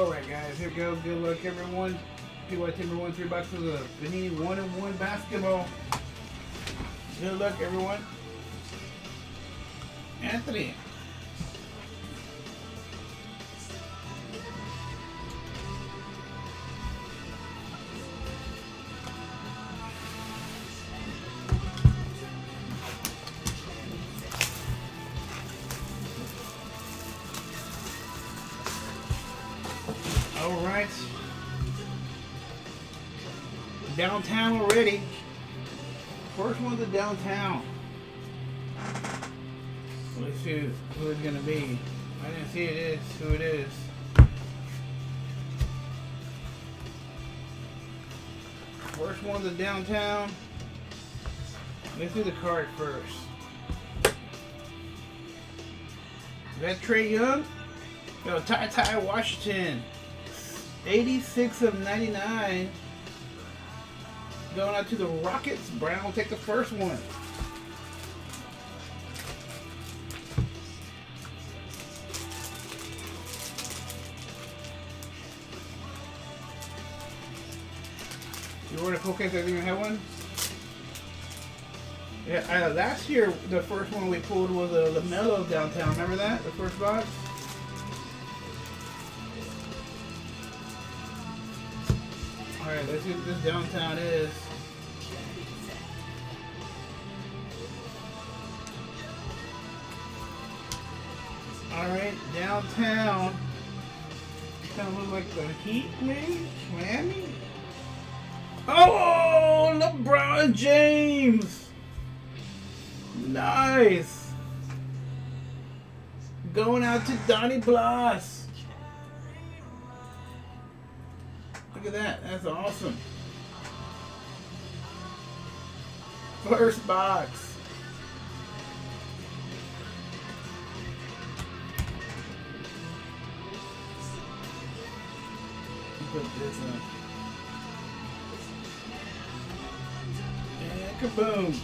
Alright guys, here we go. Good luck everyone. PYT number one, three boxes of Panini one and one basketball. Good luck everyone. Anthony. Right. Downtown already. First one to downtown. Let's see who it's gonna be. I didn't see it is who it is. First one to downtown. Let's do the card first. Is that Trae Young? No, Ty Ty Washington. 86 of 99. Going out to the Rockets. Brown will take the first one. You to focus? I think you have one. Yeah, uh, last year the first one we pulled was a uh, Lamelo downtown. Remember that? The first box. Let's see what this downtown is. Alright, downtown. Kind of look like the Heat, maybe? Miami? Oh, LeBron James! Nice! Going out to Donnie Blas. Look at that. That's awesome. First box. Put this in. And kaboom.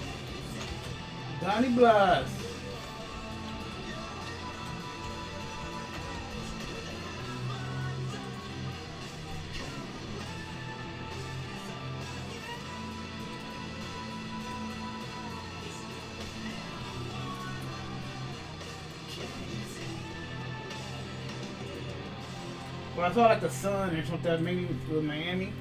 Donnie Blas. Well, I saw like the sun or something, maybe with Miami.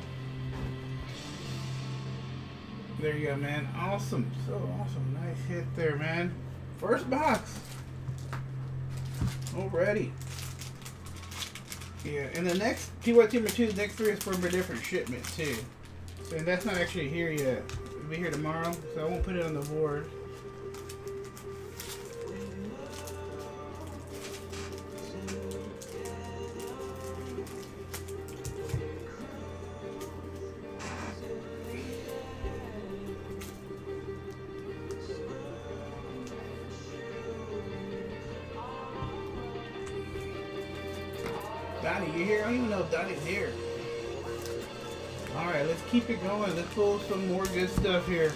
There you go, man. Awesome. So awesome. Nice hit there, man. First box. Already. Yeah, and the next Timber 2, the next three is from a different shipment, too. So, and that's not actually here yet. It'll be here tomorrow, so I won't put it on the board. Donnie, you here? I don't even know if Donnie's here. Alright, let's keep it going. Let's pull some more good stuff here.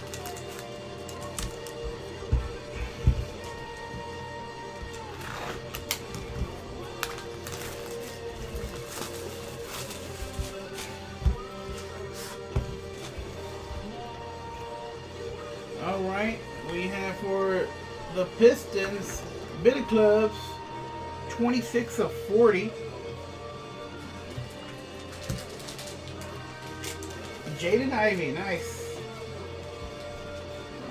Alright, we have for the Pistons, Billy Clubs, 26 of 40. Jaden Ivey, nice.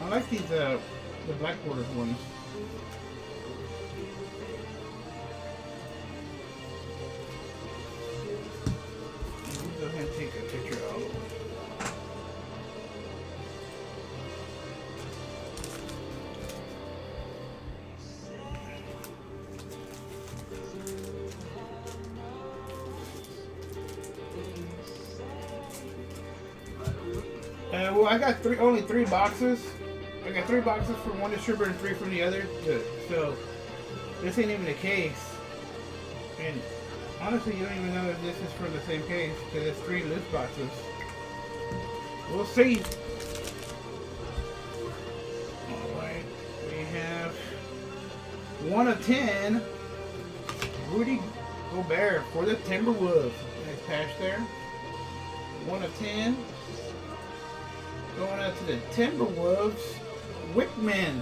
I like these, uh, the black bordered ones. Uh, well, I got three, only three boxes. I got three boxes from one distributor and three from the other. So this ain't even a case. And honestly, you don't even know if this is from the same case because it's three loose boxes. We'll see. All right, we have one of ten. Rudy Gobert for the Timberwolves. Nice patch there. One of ten. Going out to the Timberwolves, Wickman.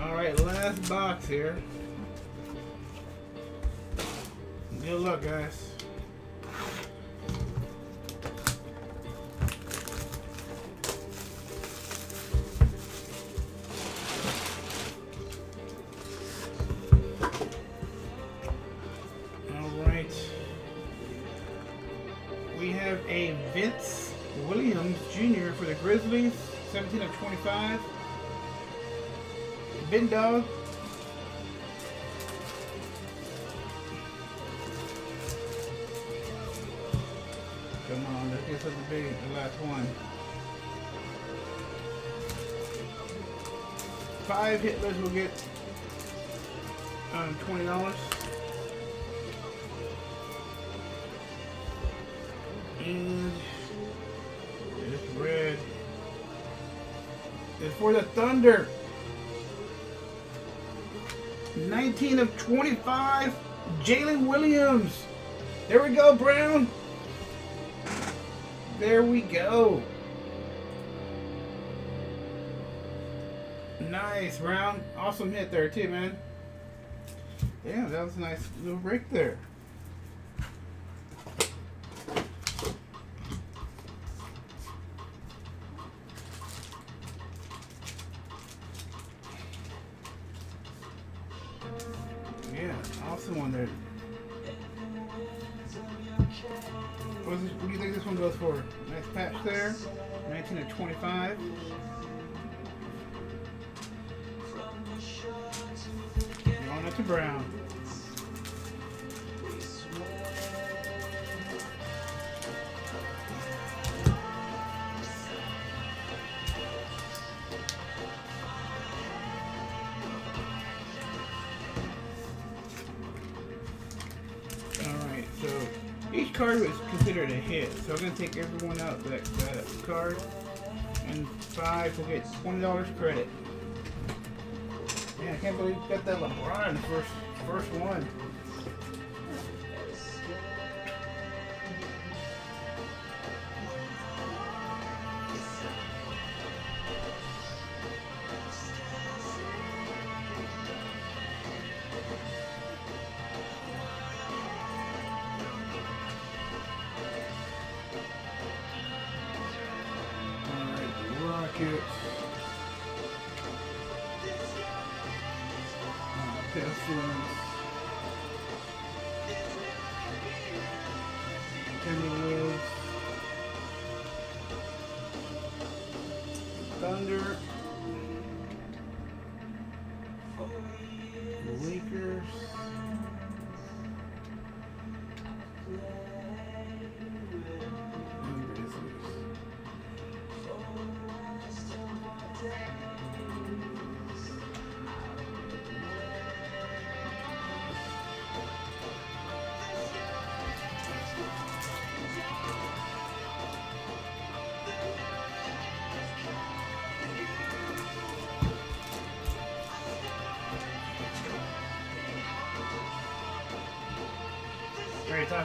All right, last box here. Good luck, guys. All right. We have a Vince Williams Jr. for the Grizzlies, 17 of 25. Bin Dog. On, let's get something. The last one. Five hitless will get um, twenty dollars. And this red is for the Thunder. 19 of 25, Jalen Williams. There we go, Brown. There we go. Nice, round. Awesome hit there, too, man. Yeah, that was a nice little break there. Yeah, awesome one there. What, is this, what do you think this one goes for? Nice patch there. 19 to 25. Going up to Brown. Card was considered a hit. So I'm to take everyone out that, card. And five will get $20 credit. Man, I can't believe you got that LeBron first, first one. Pistons. Timberwolves. Thunder. Lakers.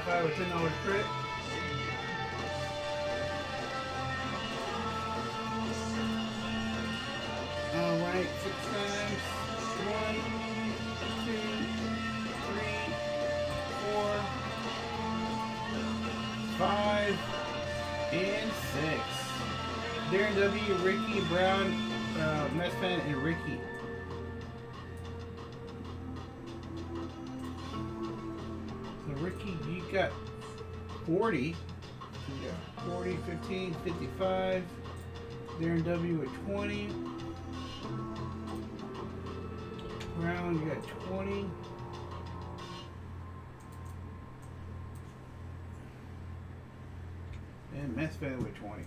Five with ten dollars credit. Alright, six times. One, two, three, four, five, and six. Darren W, Ricky Brown, uh, Mess fan, and Ricky. Ricky, got 40. You got 40, 15, 55. Darren W at 20. Brown, you got 20. And fan with 20.